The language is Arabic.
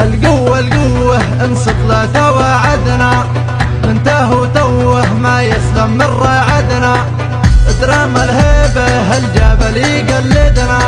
القوة القوة انصت لا توعدنا تاهو توه ما يسلم من رعدنا. درام الهيبة الجبل يقلدنا